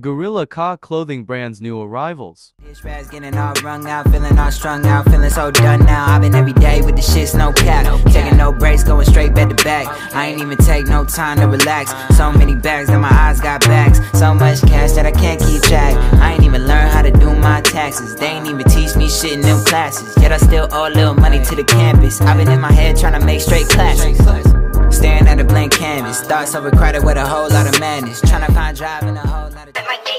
Gorilla Ka clothing brand's new arrivals. Rat's getting all wrung out, feeling all strung out, feeling so done now. I've been every day with the shits, no cap. Taking no breaks, going straight back to back. I ain't even take no time to relax. So many bags that my eyes got bags. So much cash that I can't keep track. I ain't even learn how to do my taxes. They ain't even teach me shit in them classes. Yet I still owe a little money to the campus. I've been in my head trying to make straight classes. Staring at a blank canvas. Thoughts overcrowded with a whole lot of madness. Trying to find drive in a whole lot of.